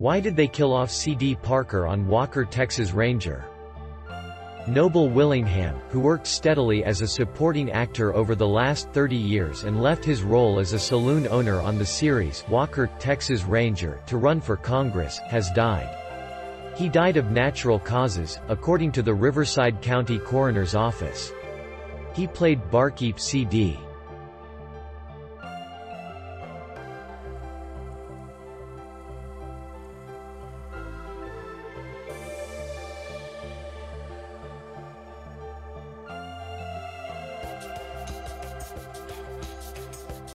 Why did they kill off C.D. Parker on Walker Texas Ranger? Noble Willingham, who worked steadily as a supporting actor over the last 30 years and left his role as a saloon owner on the series Walker, Texas Ranger to run for Congress, has died. He died of natural causes, according to the Riverside County Coroner's Office. He played barkeep C.D.